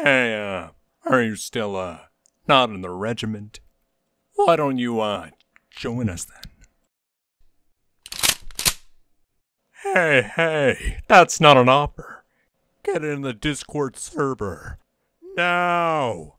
Hey, uh, are you still, uh, not in the regiment? Why don't you, uh, join us then? Hey, hey, that's not an offer. Get in the Discord server. Now!